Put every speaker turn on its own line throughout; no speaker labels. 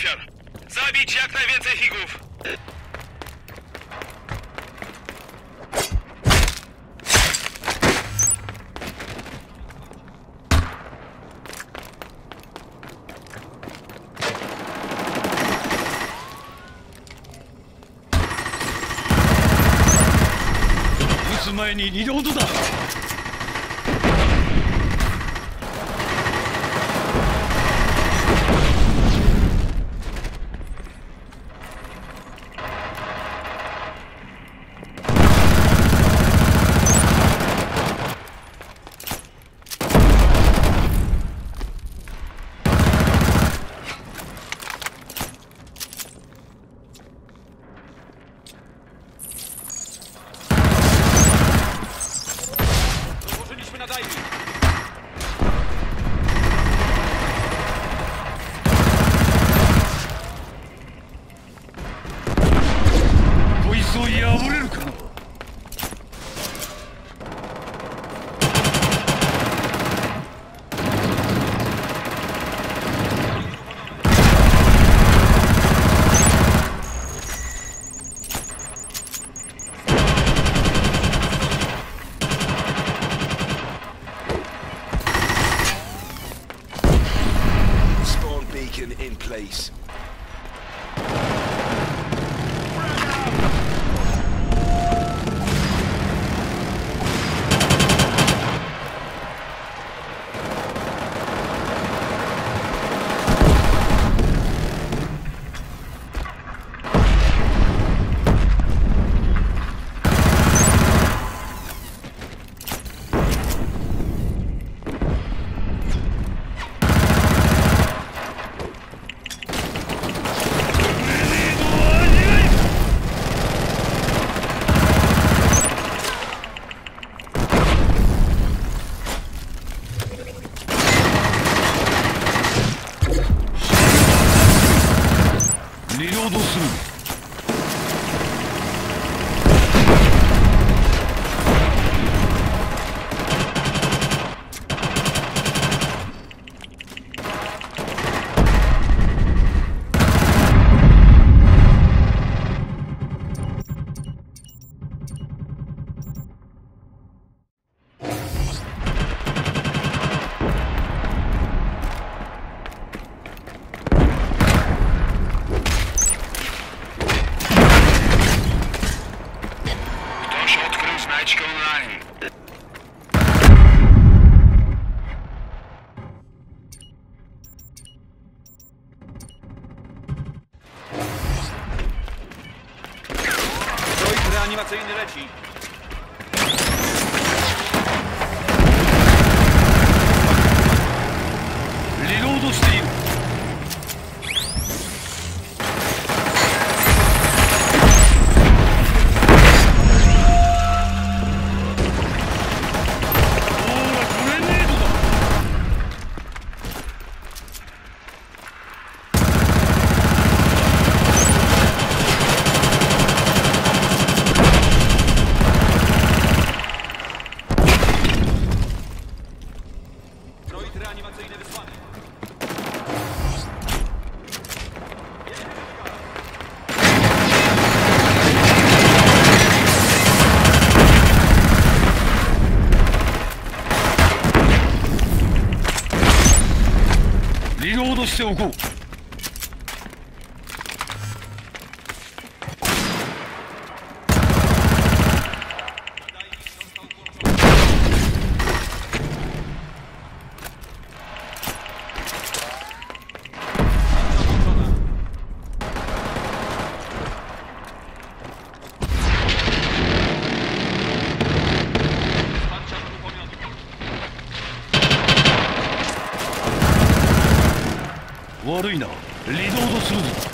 ofiar. Zabić jak najwięcej higów.
撃つ前にリロードだ
police. ン in place.
リロードする「
Droid reanimacyjny leci.
「リロリロードしておこう」悪いな。リロードするぞ。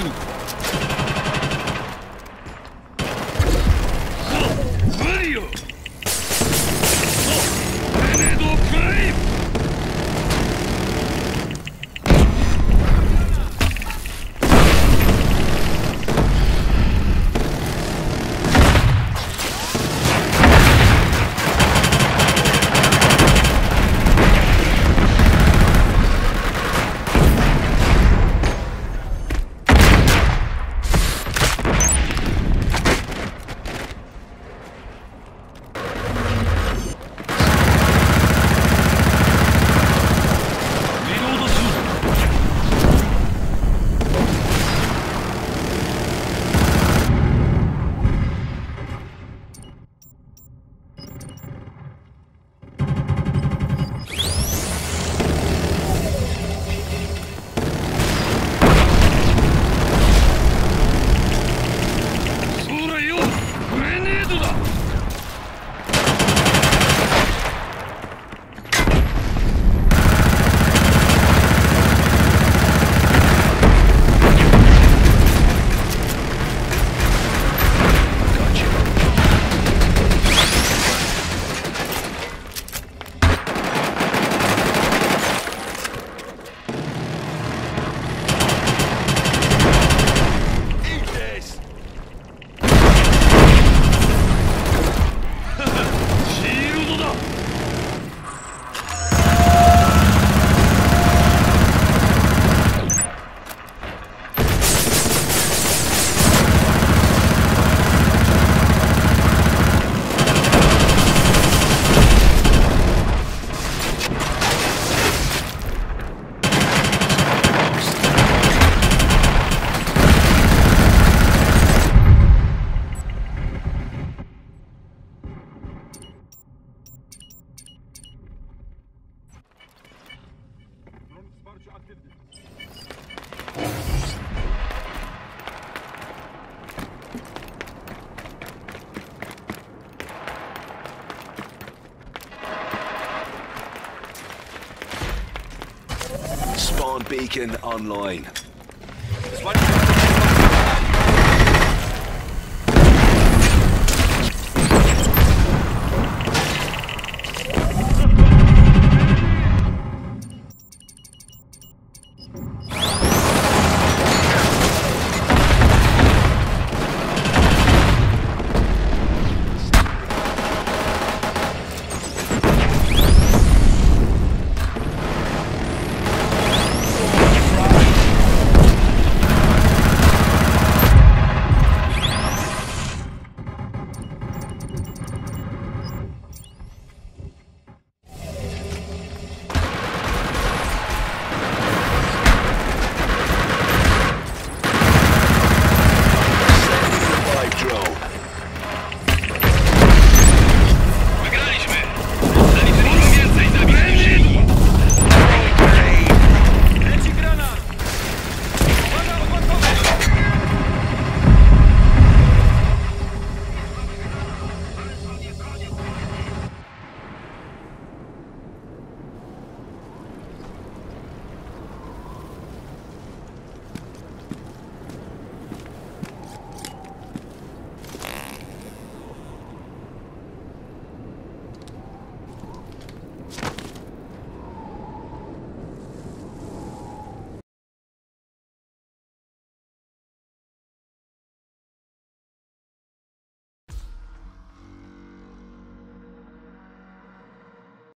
て
Beacon online.